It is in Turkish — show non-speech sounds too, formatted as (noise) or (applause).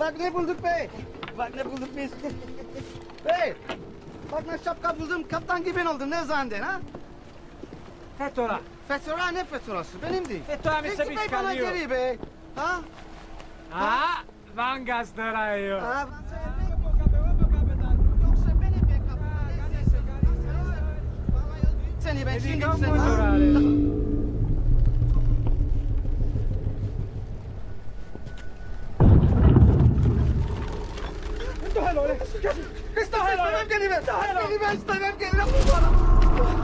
Bak ne bulduk be. Bak ne bulduk biz. (laughs) Bey. Bak ne şapka buldum. Kaptan gibi oldum. Ne zannedin ha? Fetola. Fetura ne feturası? Benim değil. Fetura mi Peki se bey bana kalıyor? geri be. Ha? Van. Ha? ben. Ne istersen. Vallahi öldüreyim Seni ben şimdi sen. Instagram के लिए Instagram के लिए